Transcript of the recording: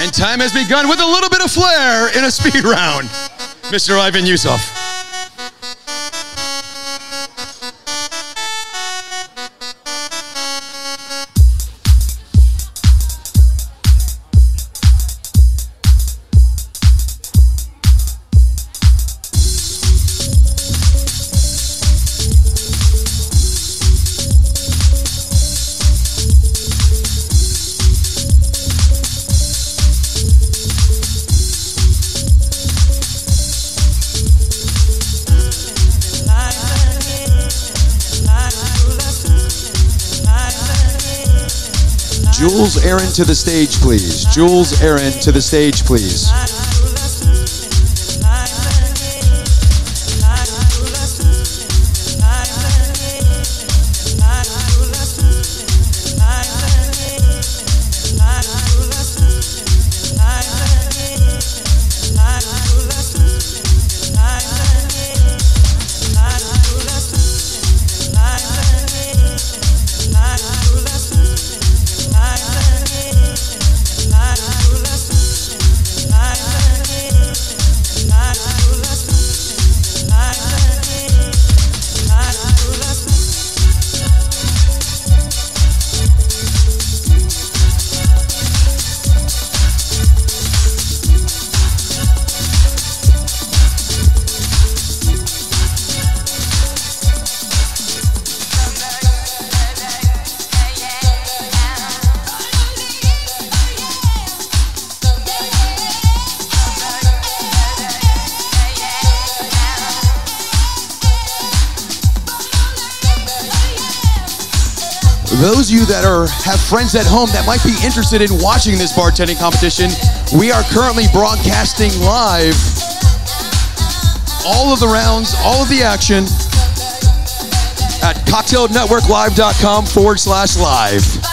And time has begun with a little bit of flair in a speed round. Mr. Ivan Usov. Jules Aaron to the stage, please. Jules Aaron to the stage, please. Those of you that are have friends at home that might be interested in watching this bartending competition, we are currently broadcasting live all of the rounds, all of the action at cocktailnetworklive.com forward slash live.